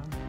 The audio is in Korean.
감사합니다.